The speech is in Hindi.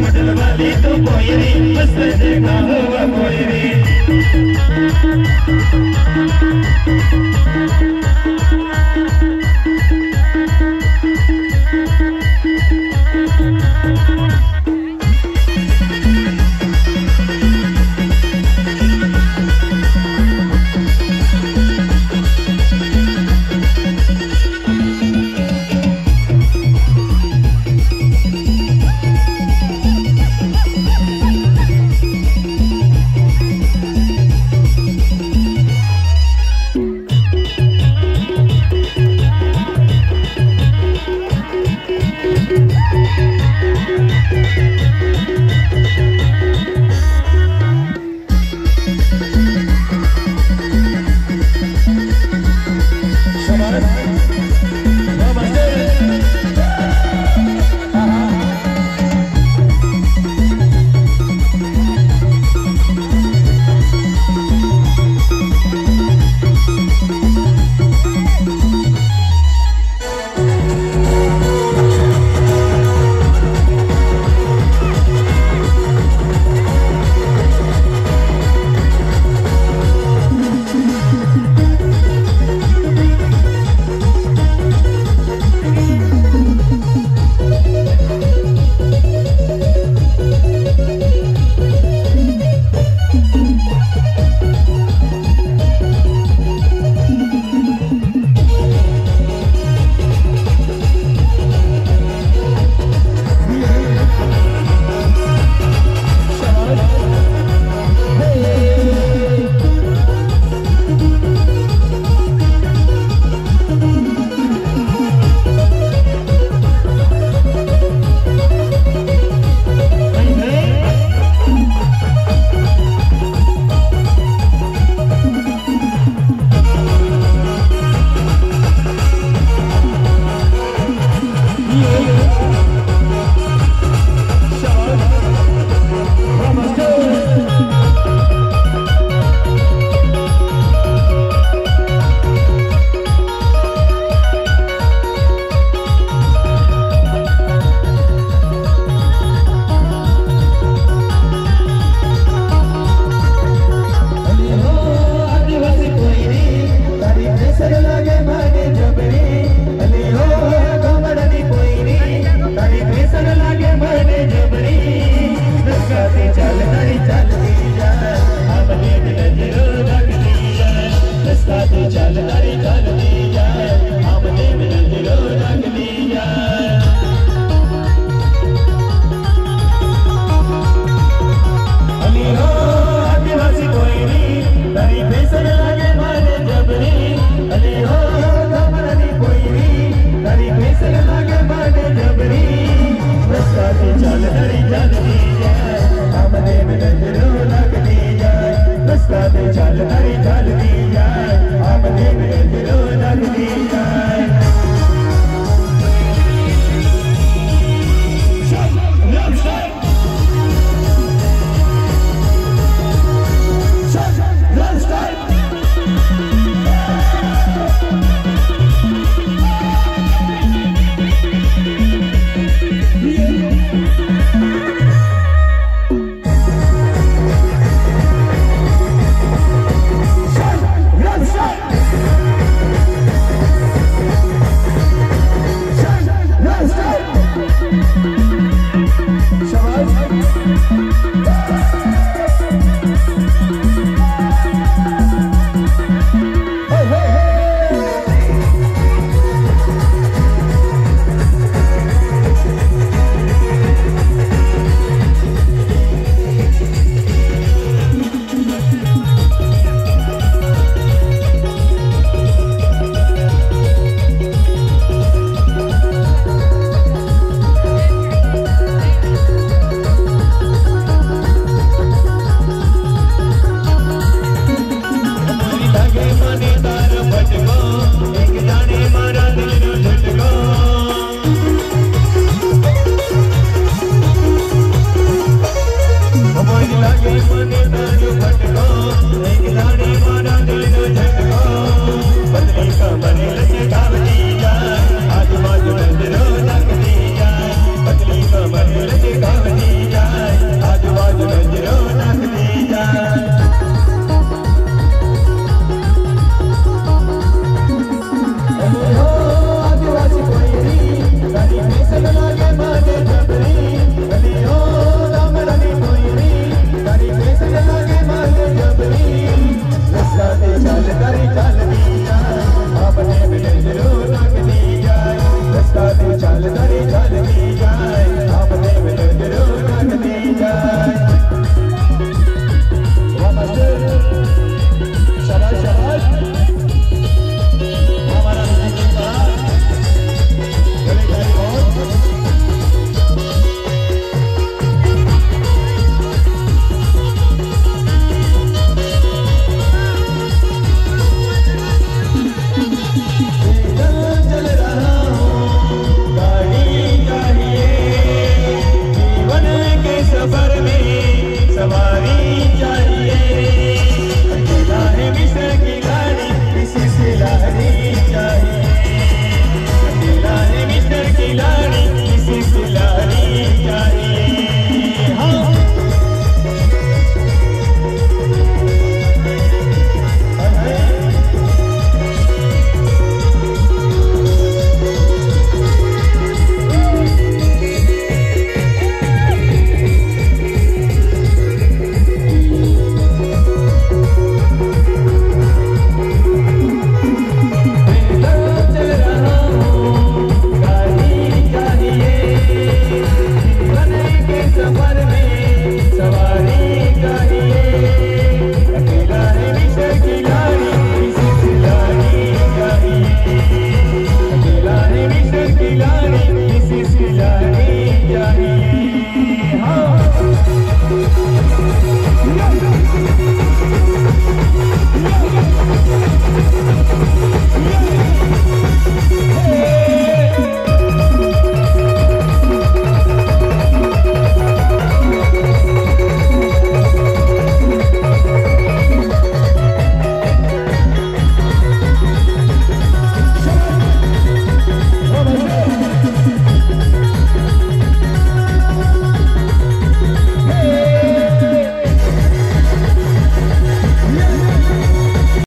मटल वाली तो कोई नहीं बस देखा हुआ कोई नहीं चल हरी चल दी जाए आमने में दिलो मन धनु भटका